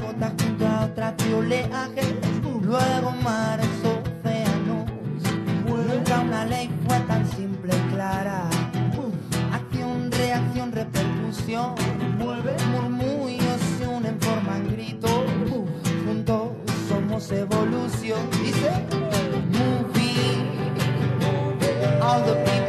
junto a otra de luego mares, océanos. Nunca una ley fue tan simple y clara. Acción, reacción, repercusión. Murmullos se unen, forman gritos. Juntos somos evolución. Dice, movie, all the people.